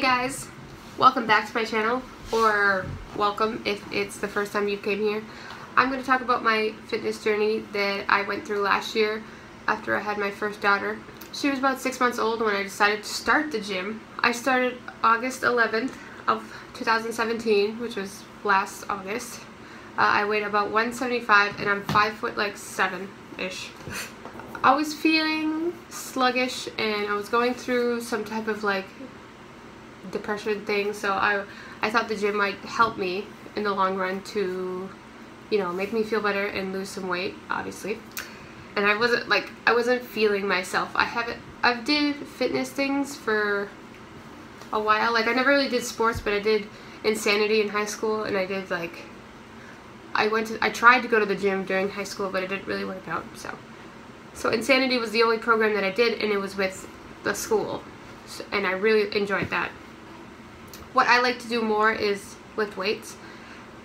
Hey guys, welcome back to my channel, or welcome if it's the first time you came here. I'm going to talk about my fitness journey that I went through last year after I had my first daughter. She was about six months old when I decided to start the gym. I started August 11th of 2017, which was last August. Uh, I weighed about 175 and I'm 5 foot like 7-ish. I was feeling sluggish and I was going through some type of like depression thing so I I thought the gym might help me in the long run to you know make me feel better and lose some weight obviously. And I wasn't like I wasn't feeling myself. I haven't I've did fitness things for a while. Like I never really did sports but I did insanity in high school and I did like I went to I tried to go to the gym during high school but it didn't really work out so. So insanity was the only program that I did and it was with the school. So, and I really enjoyed that what I like to do more is lift weights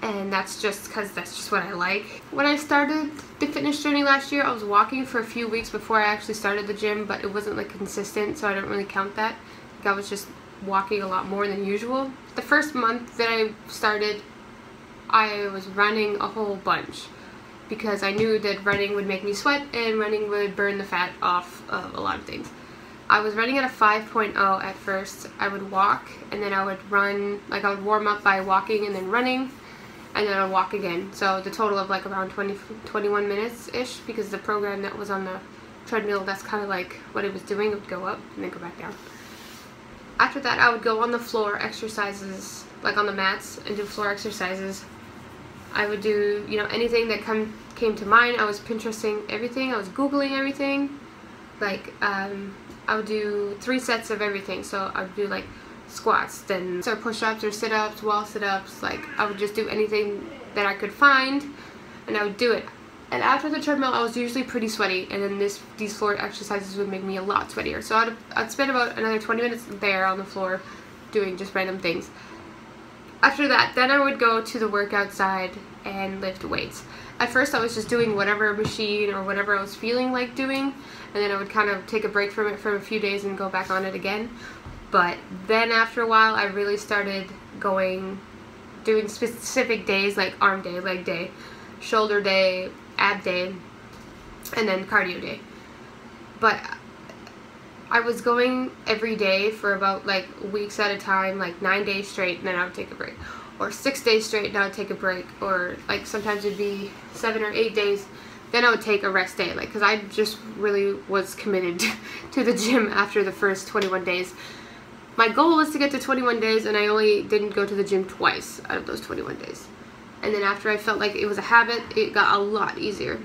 and that's just because that's just what I like. When I started the fitness journey last year, I was walking for a few weeks before I actually started the gym, but it wasn't like consistent, so I don't really count that. Like I was just walking a lot more than usual. The first month that I started, I was running a whole bunch because I knew that running would make me sweat and running would burn the fat off of a lot of things. I was running at a 5.0 at first. I would walk and then I would run, like I would warm up by walking and then running and then I'd walk again. So the total of like around 20, 21 minutes-ish because the program that was on the treadmill, that's kind of like what it was doing. It would go up and then go back down. After that, I would go on the floor exercises, like on the mats and do floor exercises. I would do, you know, anything that come, came to mind. I was Pinteresting everything. I was Googling everything. Like, um, I would do three sets of everything. So I would do like squats, then so push-ups or sit-ups, wall sit-ups. Like I would just do anything that I could find, and I would do it. And after the treadmill, I was usually pretty sweaty, and then this these floor exercises would make me a lot sweatier. So I'd, I'd spend about another 20 minutes there on the floor doing just random things. After that, then I would go to the workout side and lift weights. At first, I was just doing whatever machine or whatever I was feeling like doing, and then I would kind of take a break from it for a few days and go back on it again. But then after a while, I really started going, doing specific days like arm day, leg day, shoulder day, ab day, and then cardio day. But I was going every day for about like weeks at a time, like nine days straight, and then I would take a break. Or six days straight, and I would take a break. Or like sometimes it'd be seven or eight days, then I would take a rest day. Like, because I just really was committed to the gym after the first 21 days. My goal was to get to 21 days, and I only didn't go to the gym twice out of those 21 days. And then after I felt like it was a habit, it got a lot easier.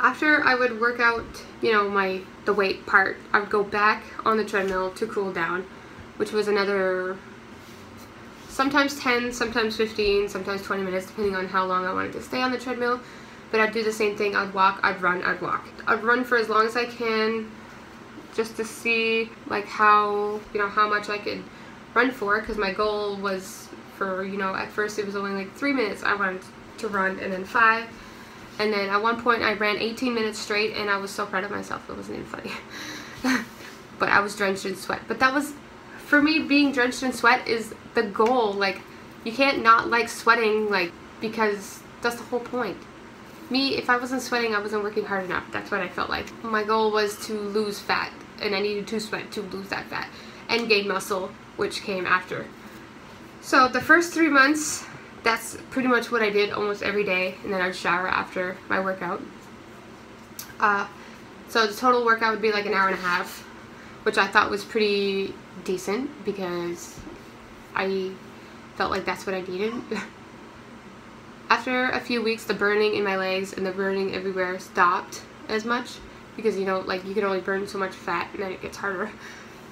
After I would work out, you know, my the weight part, I would go back on the treadmill to cool down, which was another sometimes 10, sometimes 15, sometimes 20 minutes, depending on how long I wanted to stay on the treadmill. But I'd do the same thing. I'd walk, I'd run, I'd walk. I'd run for as long as I can, just to see like how, you know, how much I could run for, because my goal was for, you know, at first it was only like three minutes I wanted to run, and then five, and then at one point I ran 18 minutes straight and I was so proud of myself. It wasn't even funny. but I was drenched in sweat. But that was, for me, being drenched in sweat is the goal. Like, you can't not like sweating, like, because that's the whole point. Me, if I wasn't sweating, I wasn't working hard enough. That's what I felt like. My goal was to lose fat and I needed to sweat to lose that fat and gain muscle, which came after. So the first three months, that's pretty much what I did almost every day and then I'd shower after my workout. Uh, so the total workout would be like an hour and a half, which I thought was pretty decent because I felt like that's what I needed. After a few weeks, the burning in my legs and the burning everywhere stopped as much because, you know, like you can only burn so much fat and then it gets harder.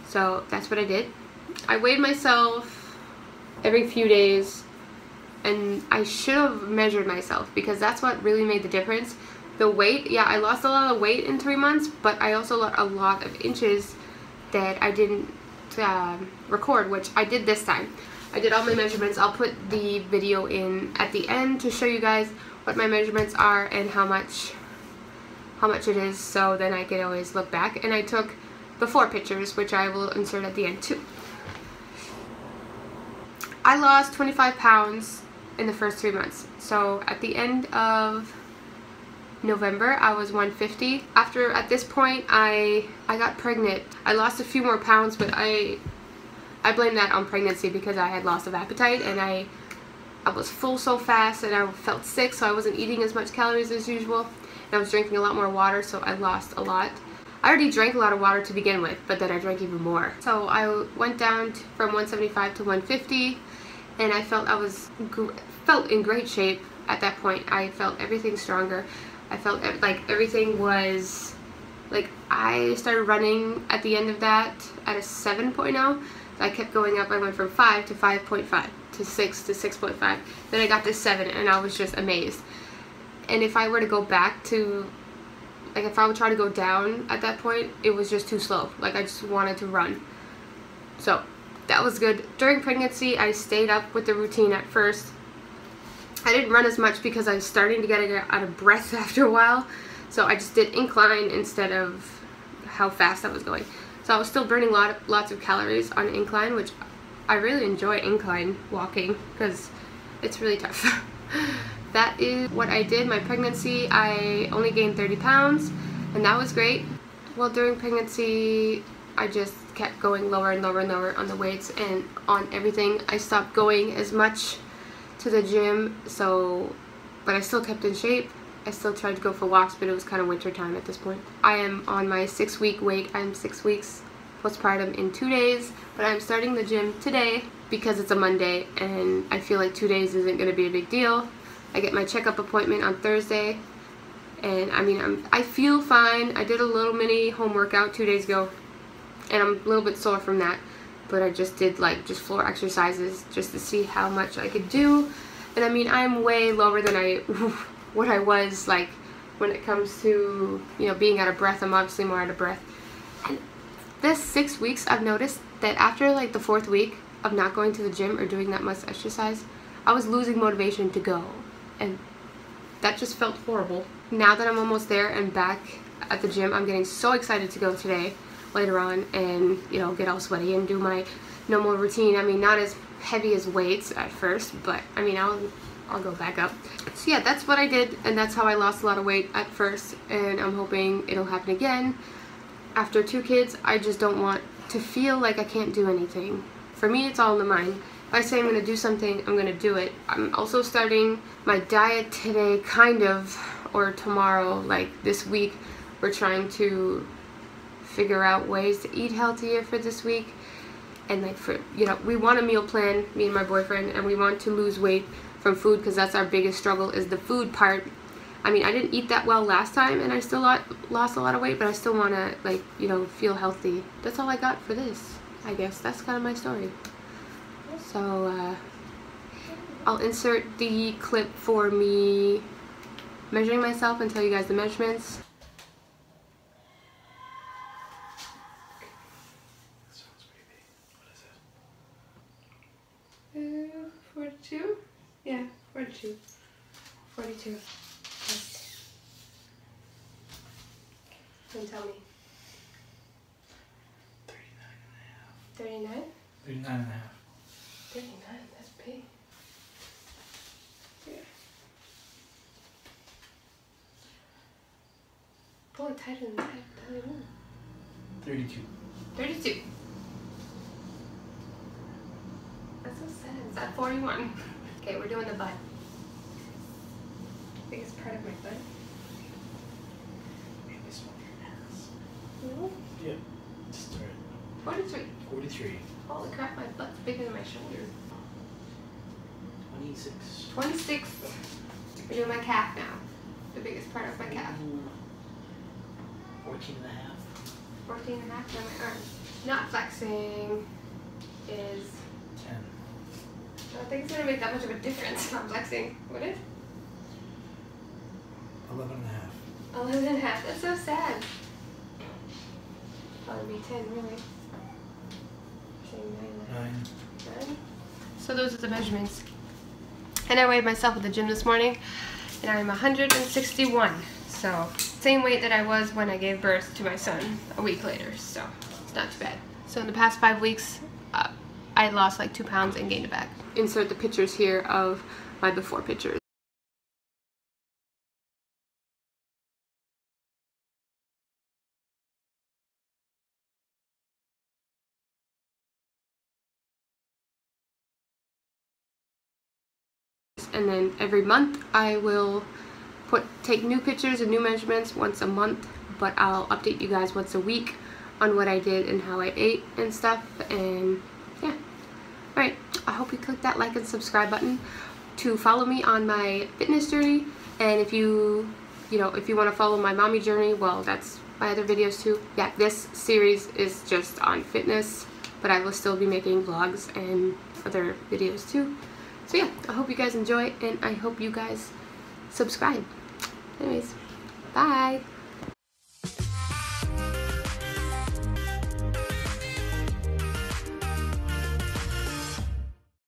So that's what I did. I weighed myself every few days and I should have measured myself because that's what really made the difference. The weight, yeah, I lost a lot of weight in three months, but I also lost a lot of inches that I didn't uh, record, which I did this time. I did all my measurements. I'll put the video in at the end to show you guys what my measurements are and how much how much it is so then I can always look back and I took before pictures which I will insert at the end too. I lost 25 pounds in the first three months. So at the end of November, I was 150. After, at this point, I I got pregnant. I lost a few more pounds, but I I blame that on pregnancy because I had loss of appetite and I I was full so fast and I felt sick so I wasn't eating as much calories as usual and I was drinking a lot more water so I lost a lot. I already drank a lot of water to begin with but then I drank even more. So I went down from 175 to 150 and I felt I was felt in great shape at that point. I felt everything stronger. I felt like everything was like I started running at the end of that at a 7.0 I kept going up. I went from 5 to 5.5 to 6 to 6.5. Then I got to 7 and I was just amazed. And if I were to go back to, like if I would try to go down at that point, it was just too slow. Like I just wanted to run. So that was good. During pregnancy, I stayed up with the routine at first. I didn't run as much because I was starting to get out of breath after a while. So I just did incline instead of how fast I was going. So I was still burning lot of, lots of calories on incline, which I really enjoy incline walking because it's really tough. that is what I did. My pregnancy, I only gained 30 pounds and that was great. Well, during pregnancy, I just kept going lower and lower and lower on the weights and on everything. I stopped going as much to the gym, so, but I still kept in shape. I still tried to go for walks, but it was kind of winter time at this point. I am on my six week wait. I'm six weeks postpartum in two days, but I'm starting the gym today because it's a Monday and I feel like two days isn't going to be a big deal. I get my checkup appointment on Thursday and I mean, I'm, I feel fine. I did a little mini home workout two days ago and I'm a little bit sore from that, but I just did like just floor exercises just to see how much I could do. And I mean, I'm way lower than I what I was like when it comes to you know being out of breath. I'm obviously more out of breath. And this six weeks I've noticed that after like the fourth week of not going to the gym or doing that much exercise I was losing motivation to go. And that just felt horrible. Now that I'm almost there and back at the gym I'm getting so excited to go today later on and you know get all sweaty and do my normal routine I mean not as heavy as weights at first but I mean I'll I'll go back up. So yeah, that's what I did and that's how I lost a lot of weight at first and I'm hoping it'll happen again. After two kids, I just don't want to feel like I can't do anything. For me, it's all in the mind. If I say I'm going to do something, I'm going to do it. I'm also starting my diet today, kind of, or tomorrow, like this week. We're trying to figure out ways to eat healthier for this week. And like for, you know, we want a meal plan, me and my boyfriend, and we want to lose weight from food because that's our biggest struggle is the food part. I mean, I didn't eat that well last time and I still lost a lot of weight, but I still want to, like, you know, feel healthy. That's all I got for this, I guess. That's kind of my story. So, uh, I'll insert the clip for me measuring myself and tell you guys the measurements. Uh, 42? Yeah, 42. 42. Yes. Then tell me. 39 and a half. 39? 39 and a half. 39, that's big. Yeah. Pull it tighter than that. 32. 32. That's so sad. It's at 41. Okay, we're doing the butt. Biggest part of my butt. Maybe small your ass. No? Yep. Start. 43. 43. Holy crap, my butt's bigger than my shoulder. 26. 26. We're doing my calf now. The biggest part of my calf. 14 and a half. 14 and a half on my arm. Not flexing is 10. I don't think it's gonna make that much of a difference if I'm flexing. Would it? 11 and a half. 11 and a half. That's so sad. Probably be 10, really. Saying 9. 9. 9. So those are the measurements. And I weighed myself at the gym this morning, and I'm 161. So same weight that I was when I gave birth to my son a week later. So it's not too bad. So in the past five weeks, uh, I lost like two pounds and gained it back. Insert the pictures here of my before pictures. And then every month I will put take new pictures and new measurements once a month but I'll update you guys once a week on what I did and how I ate and stuff and yeah. Alright I hope you click that like and subscribe button to follow me on my fitness journey and if you you know if you want to follow my mommy journey well that's my other videos too. Yeah this series is just on fitness but I will still be making vlogs and other videos too so yeah, I hope you guys enjoy and I hope you guys subscribe. Anyways, bye.